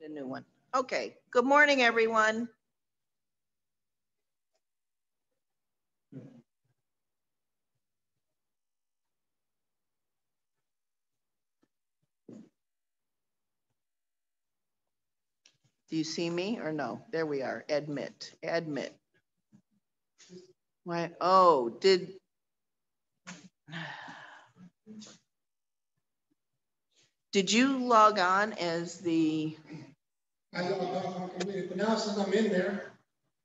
The new one. Okay. Good morning, everyone. Do you see me or no? There we are. Admit, admit. Why? Oh, did. Did you log on as the? I don't know. I mean, now since I'm in there.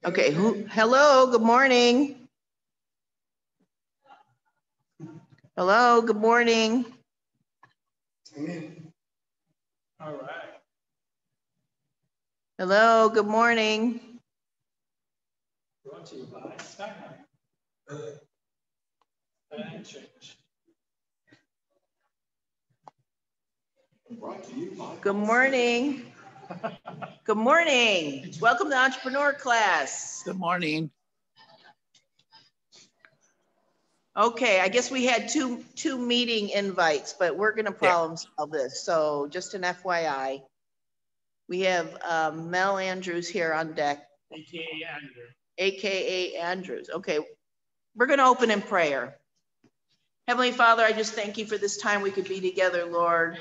Okay, who, hello, good morning. Hello, good morning. I'm in. All right. Hello, good morning. Brought to you by Skyline. Change. Brought to you by. Good morning. Good morning. Welcome to entrepreneur class. Good morning. Okay, I guess we had two, two meeting invites, but we're gonna problem solve this. So just an FYI. We have um, Mel Andrews here on deck, AKA Andrew. AKA Andrews. Okay, we're gonna open in prayer. Heavenly Father, I just thank you for this time we could be together, Lord.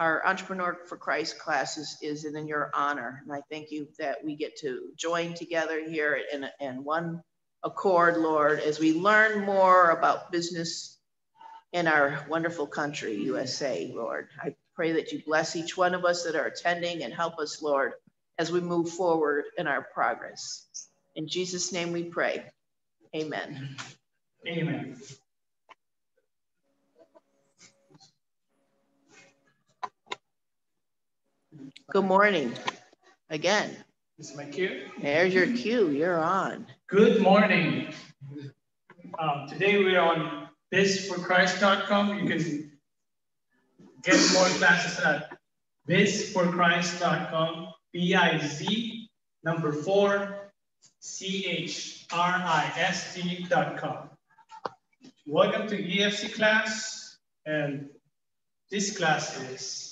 Our Entrepreneur for Christ class is, is in your honor. And I thank you that we get to join together here in, in one accord, Lord, as we learn more about business in our wonderful country, USA, Lord. I pray that you bless each one of us that are attending and help us, Lord, as we move forward in our progress. In Jesus' name we pray. Amen. Amen. Good morning. Again, This is my cue. there's your cue. You're on. Good morning. Um, today we're on bizforchrist.com. You can get more classes at bizforchrist.com. B-I-Z number four C-H-R-I-S-T.com. Welcome to EFC class. And this class is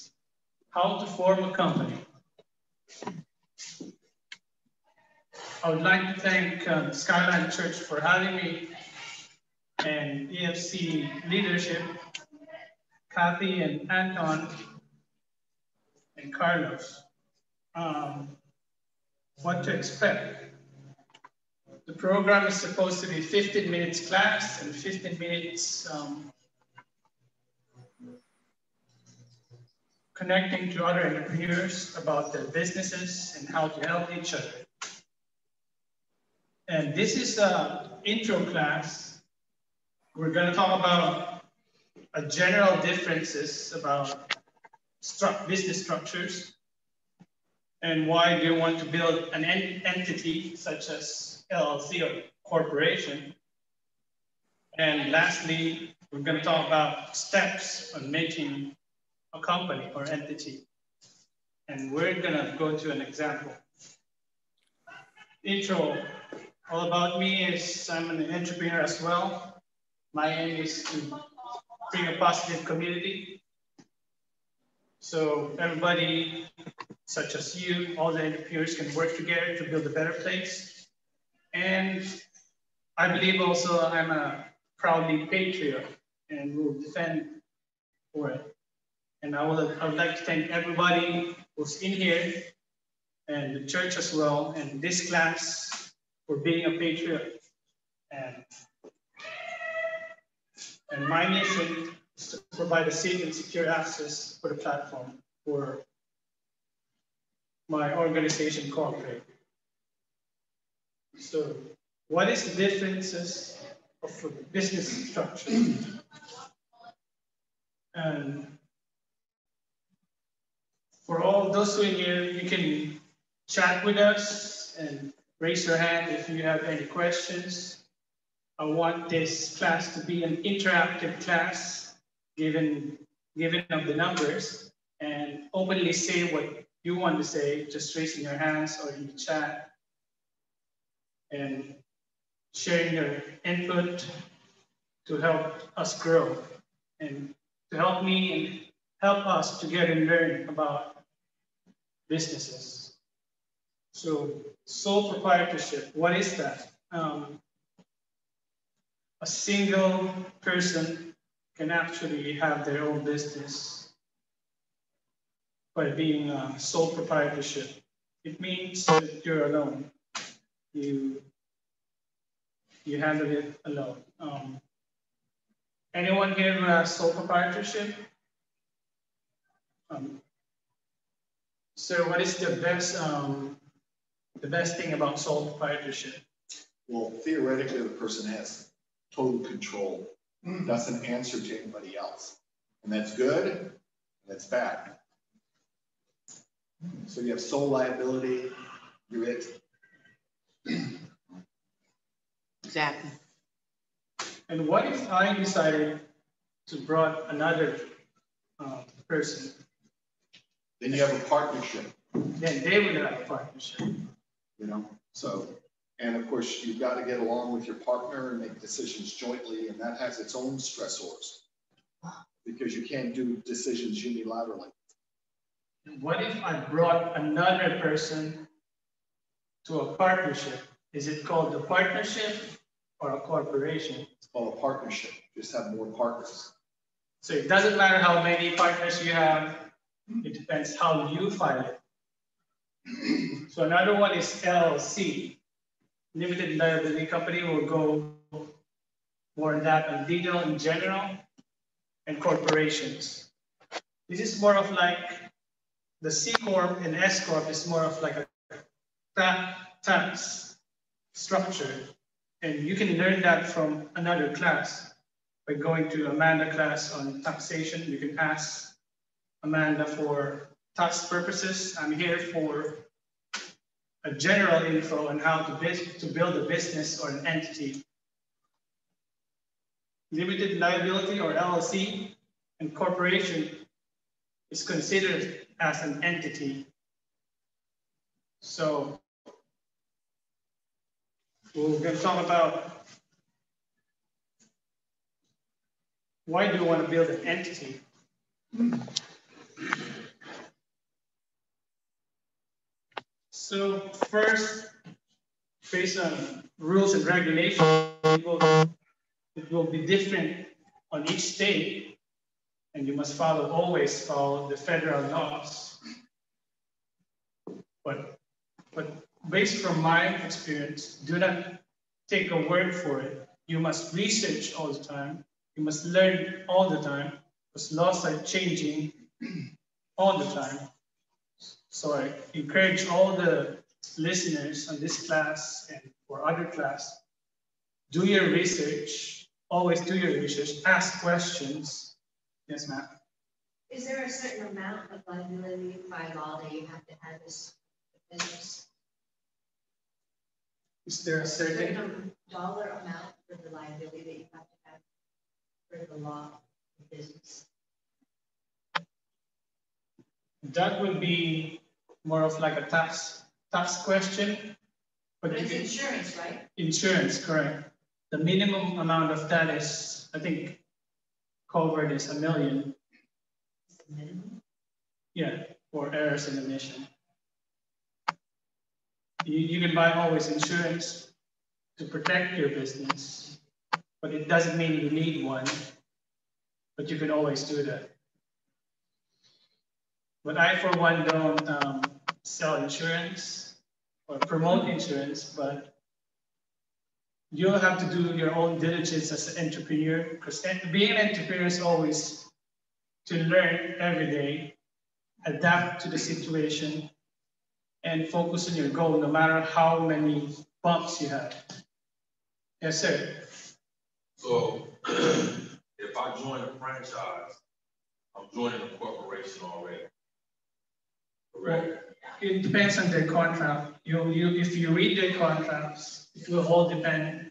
how to form a company. I would like to thank um, Skyline Church for having me and EFC leadership, Kathy and Anton and Carlos. Um, what to expect. The program is supposed to be 15 minutes class and 15 minutes um, connecting to other entrepreneurs about their businesses and how to help each other. And this is an intro class. We're going to talk about a general differences about stru business structures and why they want to build an en entity such as LLC or corporation. And lastly, we're going to talk about steps on making company or entity. And we're to go to an example. Intro all about me is I'm an entrepreneur as well. My aim is to bring a positive community. So everybody, such as you, all the entrepreneurs can work together to build a better place. And I believe also I'm a proudly patriot and will defend for it. And I would, I would like to thank everybody who's in here and the church as well, and this class for being a patriot. And, and my mission is to provide a safe and secure access for the platform for my organization Cooperate. So what is the differences of the business structure? and for all those who are here, you can chat with us and raise your hand if you have any questions. I want this class to be an interactive class, given, given of the numbers, and openly say what you want to say, just raising your hands or in the chat, and sharing your input to help us grow and to help me and help us together learn about businesses. So sole proprietorship, what is that? Um, a single person can actually have their own business by being a sole proprietorship. It means that you're alone. You you handle it alone. Um, anyone here who has sole proprietorship? Um, so what is the best um, the best thing about sole proprietorship? Well, theoretically, the person has total control, doesn't answer to anybody else. And that's good, and that's bad. So you have sole liability, you're it. Exactly. And what if I decided to brought another uh, person? Then you have a partnership, Then they would have a partnership. you know, so. And of course, you've got to get along with your partner and make decisions jointly, and that has its own stressors. Because you can't do decisions unilaterally. What if I brought another person to a partnership? Is it called a partnership or a corporation? It's called a partnership, just have more partners. So it doesn't matter how many partners you have, it depends how you file it. So another one is LLC. Limited liability company will go more in that in detail in general and corporations. This is more of like the C Corp and S Corp is more of like a ta- tax structure. And you can learn that from another class by going to Amanda class on taxation. You can ask Amanda for tax purposes. I'm here for a general info on how to, to build a business or an entity. Limited liability or LLC and corporation is considered as an entity. So we're going to talk about why do you want to build an entity? So first, based on rules and regulations, it will, it will be different on each state, and you must follow, always follow the federal laws. But, but based from my experience, do not take a word for it. You must research all the time. You must learn all the time, because laws are changing all the time. So I encourage all the listeners on this class and for other class, do your research, always do your research, ask questions. Yes, ma'am. Is there a certain amount of liability by law that you have to have this business? Is there a certain, Certain dollar amount for the liability that you have to have for the law business? That would be more of like a tax, tax question. But But it's can, insurance, right? insurance, correct. The minimum amount of that is, I think, covered is a million, minimum. yeah, for errors in omission. You, you can buy always insurance to protect your business, but it doesn't mean you need one, but you can always do that. But I, for one, don't um, sell insurance or promote insurance, but you'll have to do your own diligence as an entrepreneur, because being an entrepreneur is always to learn every day, adapt to the situation, and focus on your goal, no matter how many bumps you have. Yes, sir. So if I join a franchise, I'm joining a corporation already. Correct? It depends on the contract. You, you, if you read the contracts, it will all depend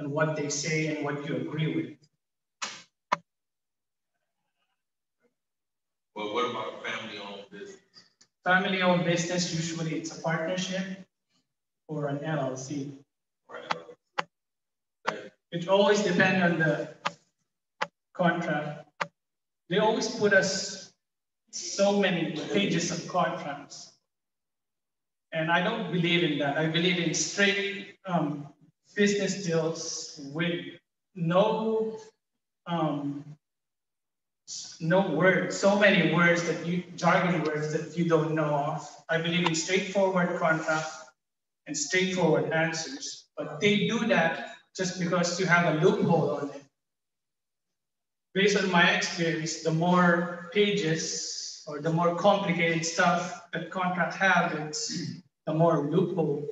on what they say and what you agree with. Well, what about family-owned business? Family-owned business, usually it's a partnership or an LLC. Right? Thank. It always depends on the contract. They always put us so many pages of contracts. And I don't believe in that. I believe in straight um, business deals with no um, no words, so many words that you jargon words that you don't know of. I believe in straightforward contract and straightforward answers. But they do that just because you have a loophole on it. Based on my experience, the more pages or the more complicated stuff that contract have, it's the more loophole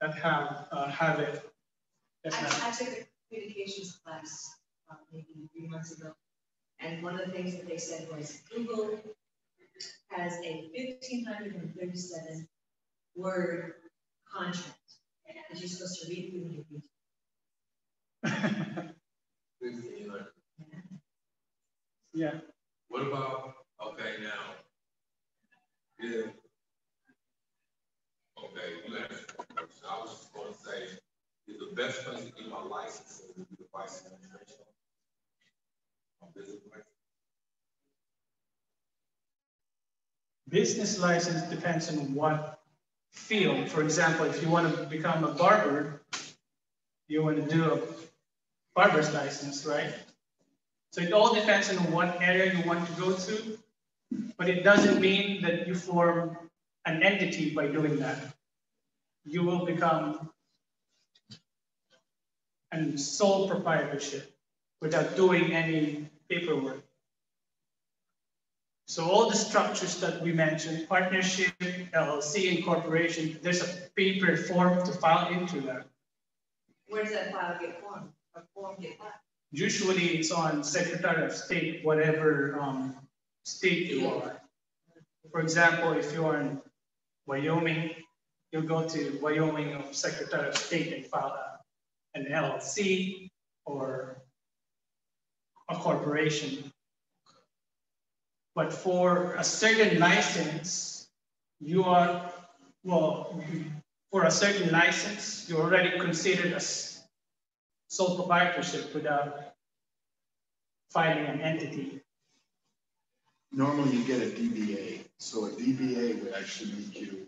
that have uh, have it. I, I took a communications class, uh, maybe three months ago. And one of the things that they said was Google has a fifteen hundred and thirty-seven word contract that you're supposed to read through when you read. Fifteen hundred. Yeah. What about, okay, now, if, okay, answered, I was just gonna say, the best place to get my license is the vice administration? My business? Business license depends on what field. For example, if you want to become a barber, you want to do a barber's license, right? So it all depends on what area you want to go to, but it doesn't mean that you form an entity by doing that. You will become a sole proprietorship without doing any paperwork. So all the structures that we mentioned, partnership, LLC, incorporation, there's a paper form to file into that. Where does that file get formed, form get filed? Usually it's on Secretary of State, whatever um, state you are. For example, if you are in Wyoming, you'll go to Wyoming um, Secretary of State and file an LLC or a corporation. But for a certain license, you are, well, for a certain license, you're already considered as sole proprietorship without filing an entity. Normally you get a DBA, so a DBA would actually make you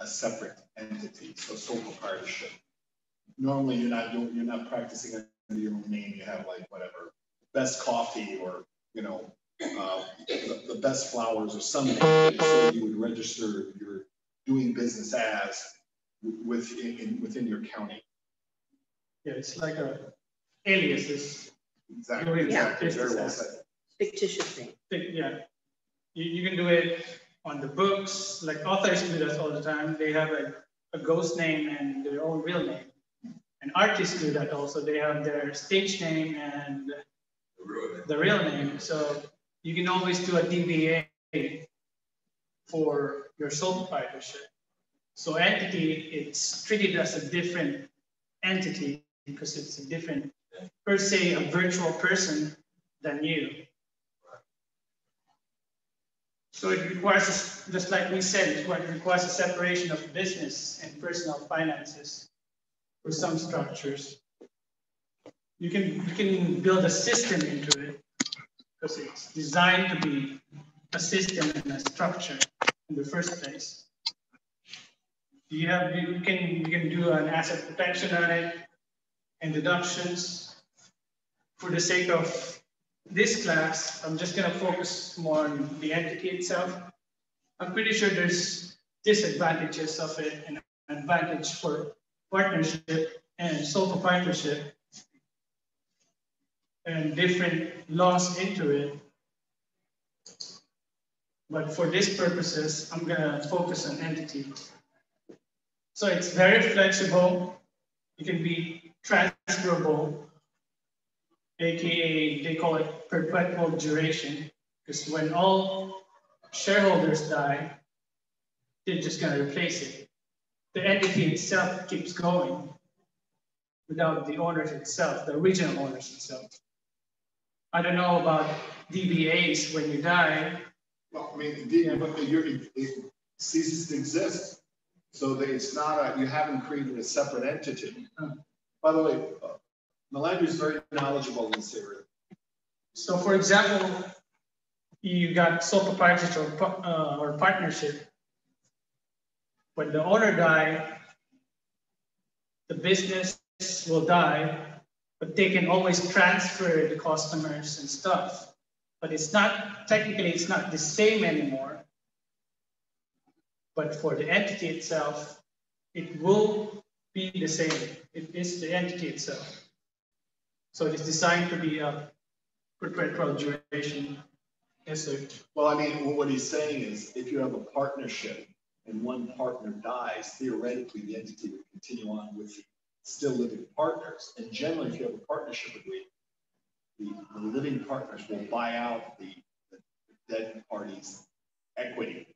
a separate entity, so sole proprietorship. Normally you're not, doing- you're not practicing under your own name, you have like whatever, best coffee or, you know, uh, the, the best flowers or something. So you would register your doing business as within, in- within your county. Yeah, it's like a aliases. Exactly, Yeah. exactly, very well said. Fictitious name. Yeah. You, you can do it on the books, like authors do that all the time. They have a, a ghost name and their own real name. And artists do that also. They have their stage name and The real name? So you can always do a DBA for your sole proprietorship. So entity, it's treated as a different entity because it's a different, per se, a virtual person than you. So it requires, just like we said, it requires a separation of business and personal finances for some structures. You can, you can build a system into it because it's designed to be a system and a structure in the first place. You have, you can, you can do an asset protection on it and deductions. For the sake of this class, I'm just gonna focus more on the entity itself. I'm pretty sure there's disadvantages of it and advantage for partnership and sole proprietorship and different laws into it. But for these purposes, I'm gonna focus on entity. So it's very flexible. It can be transferable, AKA they call it perpetual duration, because when all shareholders die, they're just gonna replace it. The entity itself keeps going without the owners itself, the original owners itself. I don't know about DBAs when you die. Well, I mean, the, but the, it ceases to exist. So that it's not a, you haven't created a separate entity. By the way, uh, Melandrew is very knowledgeable in this area. So for example, you got sole proprietorship or, uh, or partnership. When the owner die, the business will die, but they can always transfer the customers and stuff. But it's not, technically, it's not the same anymore. But for the entity itself, it will be the same. It is the entity itself. So it's designed to be a perpetual duration. Yes, sir. Well, I mean, what he's saying is if you have a partnership and one partner dies, theoretically, the entity would continue on with the still living partners. And generally, if you have a partnership agreement, the, the living partners will buy out the, the dead party's equity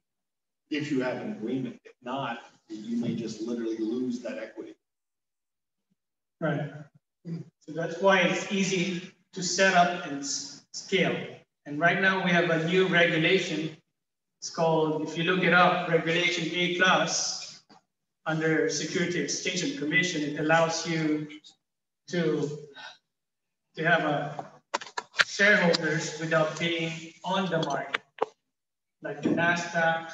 if you have an agreement. If not, you may just literally lose that equity. Right. So that's why it's easy to set up and scale. And right now we have a new regulation. It's called, if you look it up, Regulation A plus under Security Exchange and Commission. It allows you to, to have a shareholders without being on the market, like the NASDAQ,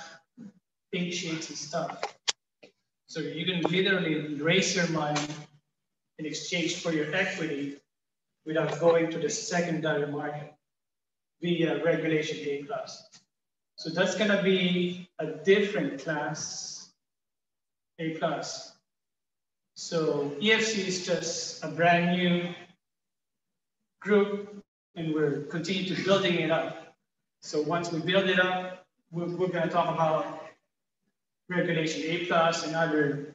pink sheets and stuff. So you can literally raise your money in exchange for your equity without going to the secondary market via regulation A plus. So that's gonna be a different class A plus. So EFC is just a brand new group and we're continuing to building it up. So once we build it up, we're, we're gonna talk about regulation A plus and other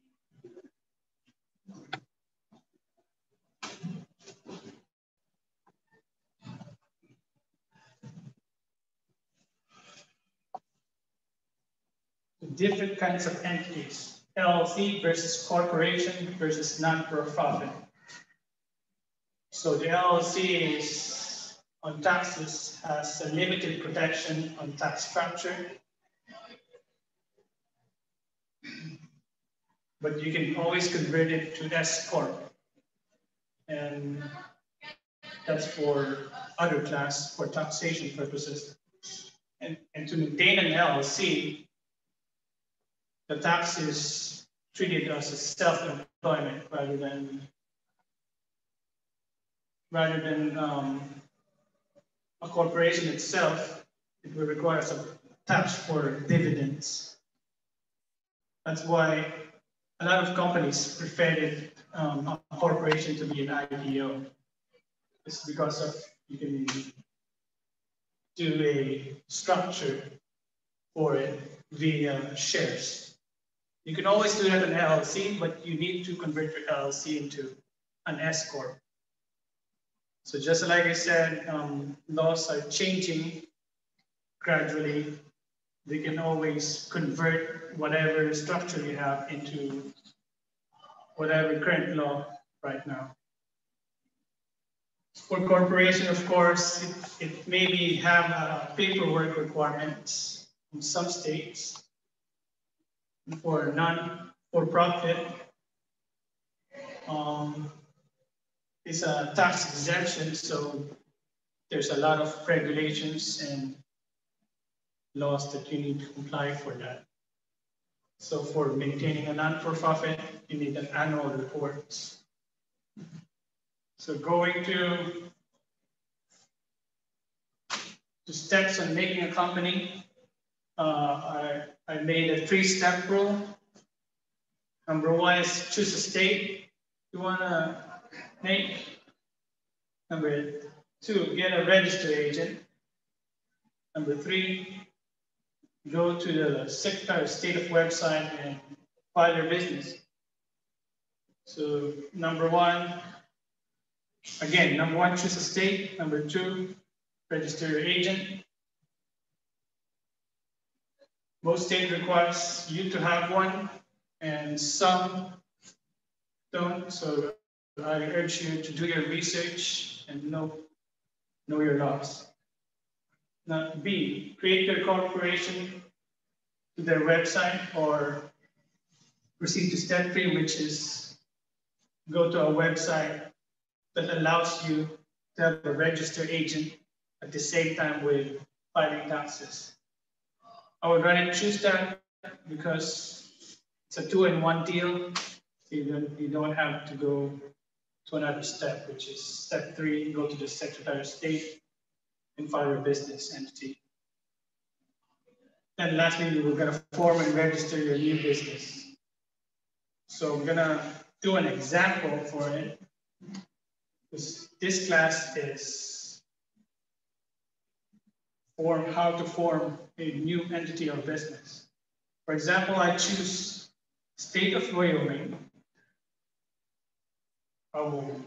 different kinds of entities, LLC versus corporation versus non-profit. So the LLC is on taxes has a limited protection on tax structure. But you can always convert it to S Corp. And that's for other class for taxation purposes. And, and to maintain an LLC, the tax is treated as a self-employment rather than rather than um, a corporation itself. It will require some tax for dividends. That's why a lot of companies prefer um, a corporation to be an IPO. It's because of you can do a structure for it via shares. You can always do that in LLC, but you need to convert your LLC into an S corp. So just like I said, um, laws are changing gradually. They can always convert whatever structure you have into whatever current law right now. For corporation, of course, it, it maybe have a paperwork requirements in some states for non-for-profit um, is a tax exemption, so there's a lot of regulations and laws that you need to comply for that. So for maintaining a non-for-profit, you need an annual report. So going to the steps on making a company, Uh, I I made a three-step rule. Number one is choose a state you want to make. Number two, get a registered agent. Number three, go to the Secretary of State of website and file your business. So number one, again, number one, choose a state. Number two, register your agent. Most state requires you to have one, and some don't. So I urge you to do your research and know, know your laws. Now, B, create your corporation to their website or proceed to step three, which is go to a website that allows you to have a registered agent at the same time with filing taxes. I would rather choose that because it's a two-in-one deal. You don't, you don't have to go to another step, which is step three, go to the Secretary of State and file a business entity. And lastly, we're gonna form and register your new business. So I'm gonna do an example for it. This, this class is form how to form a new entity or business. For example, I choose state of Wyoming. I will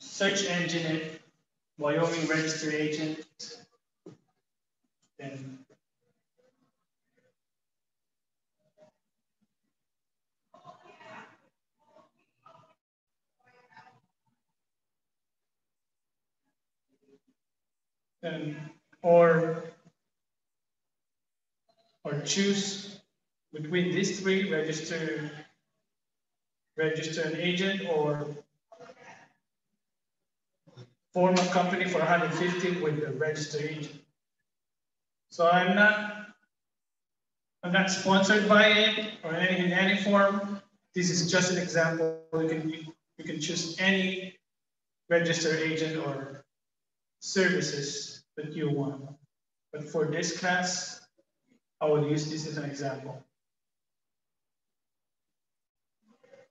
search engine it, Wyoming registered agent. Then or or choose between these three register register an agent or form a company for 150 with the registered agent. So I'm not I'm not sponsored by it or any in any form. This is just an example. You can you can choose any registered agent or services that you want. But for this class, I will use this as an example.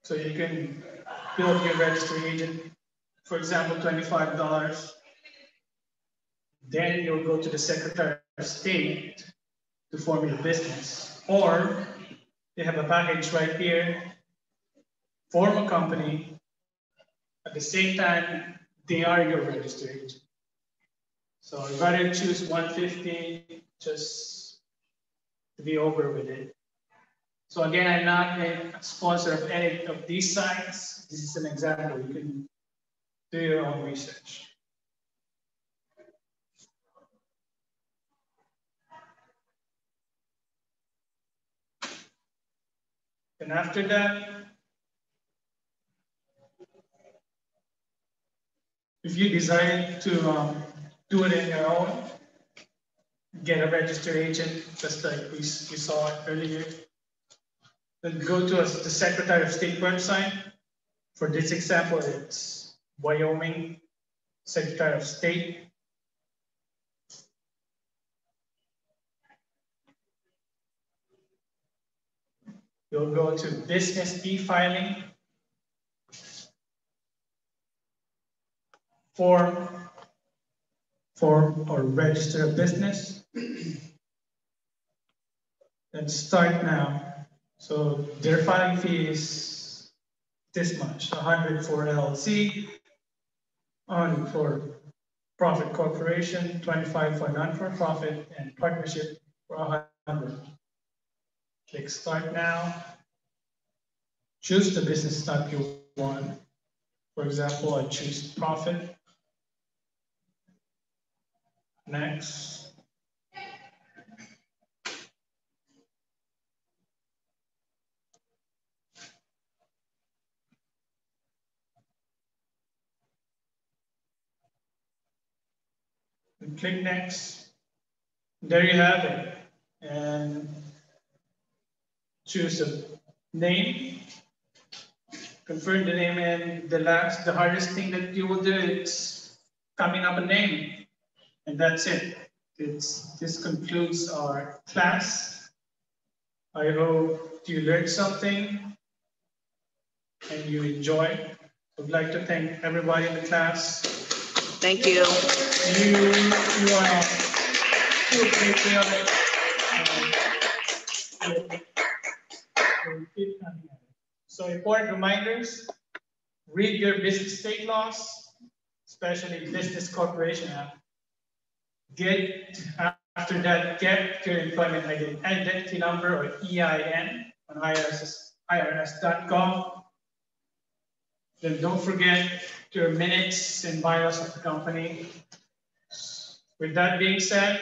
So you can build your registry agent, for example, $25. Then you'll go to the Secretary of State to form your business. Or they have a package right here, form a company. At the same time, they are your registered agent. So rather choose 150 just to be over with it. So again, I'm not a sponsor of any of these sites. This is an example. You can do your own research. And after that, if you decide to um, do it in your own, get a registered agent, just like we, we saw earlier. Then go to the Secretary of State website. For this example, it's Wyoming Secretary of State. You'll go to business e-filing, form for or register a business. Then start now. So their filing fee is this much, 100 for LLC, 100 for profit corporation, 25 for non-for-profit, and partnership for 100. Click start now. Choose the business type you want. For example, I choose profit. Next. Click next. There you have it. And choose a name. Confirm the name and the last, the hardest thing that you will do is coming up a name. And that's it. It's, this concludes our class. I hope you learned something and you enjoy. I'd like to thank everybody in the class. Thank you. You, you are too patriotic. Uh, so important reminders, read your business state laws, especially Business Corporation Act. Get, after that, get your employment ID, identity number or EIN on IRS, IRS.gov. Then don't forget your minutes and bylaws of the company. With that being said,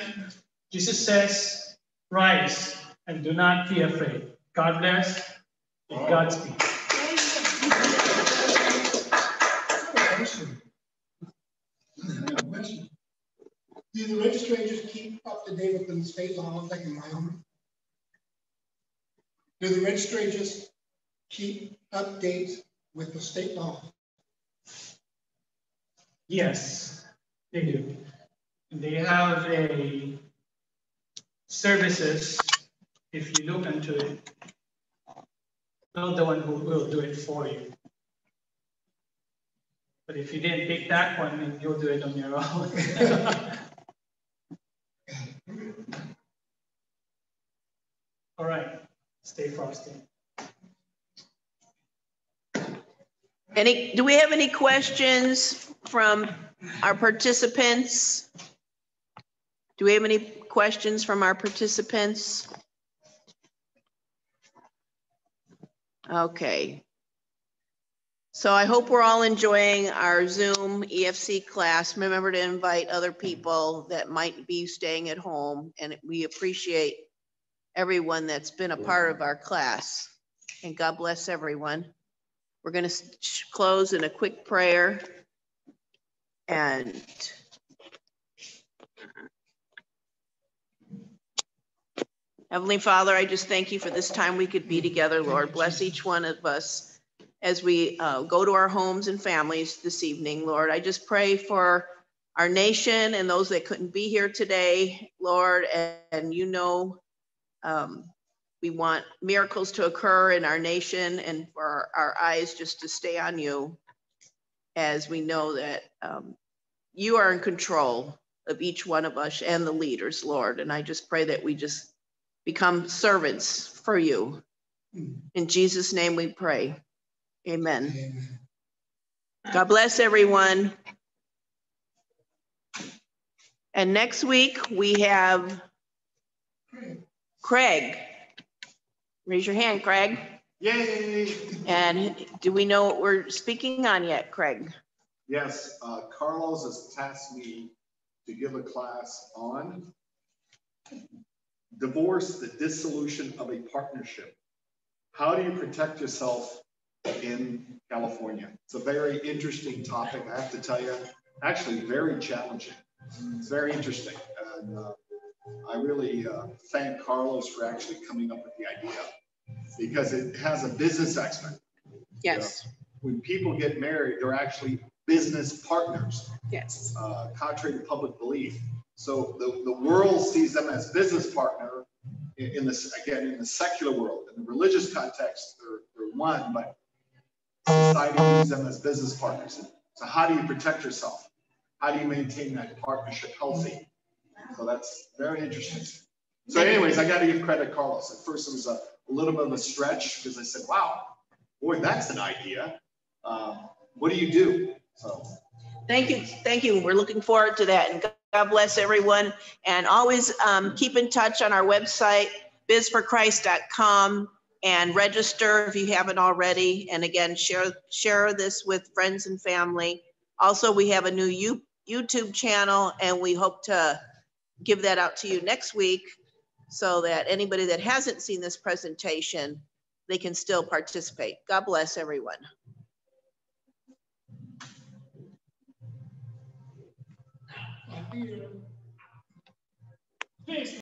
Jesus says, rise and do not be afraid. God bless and Godspeed. Question. I have a question. Do the registrators keep up to date with the state laws like in Wyoming? Do the registrators keep updates with the state law? Yes, they do. They have a services, if you look into it, not the one who will do it for you. But if you didn't pick that one, then you'll do it on your own. All right, stay frosty. Any, do we have any questions from our participants? Do we have any questions from our participants? Okay. So I hope we're all enjoying our Zoom EFC class. Remember to invite other people that might be staying at home, and we appreciate everyone that's been a part of our class. And God bless everyone. We're going to close in a quick prayer. And Heavenly Father, I just thank you for this time we could be together, Lord. Bless each one of us as we uh, go to our homes and families this evening, Lord. I just pray for our nation and those that couldn't be here today, Lord. And, and you know, um, we want miracles to occur in our nation and for our, eyes just to stay on you as we know that um, you are in control of each one of us and the leaders, Lord. And I just pray that we just become servants for you. In Jesus' name we pray. Amen. Amen. God bless everyone. And next week we have Craig. Raise your hand, Craig. Yay! And do we know what we're speaking on yet, Craig? Yes, uh, Carlos has tasked me to give a class on divorce, the dissolution of a partnership. How do you protect yourself in California? It's a very interesting topic, I have to tell you. Actually, very challenging. It's very interesting. And uh, I really uh, thank Carlos for actually coming up with the idea because it has a business aspect. Yes, When people get married, they're actually business partners yes, uh, contrary to public belief. So the, the world sees them as business partner in, in this, again, in the secular world. In the religious context, they're, they're one, but society views them as business partners. So how do you protect yourself? How do you maintain that partnership healthy? So that's very interesting. So anyways, I got to give credit to Carlos. At first, it was a, little bit of a stretch because I said, wow, boy, that's an idea. Um, what do you do? So thank you, thank you. We're looking forward to that. And God bless everyone. And always um, keep in touch on our website, bizforchrist.com, and register if you haven't already. And again, share share this with friends and family. Also, we have a new You- YouTube channel, and we hope to give that out to you next week so that anybody that hasn't seen this presentation, they can still participate. God bless everyone. I feel-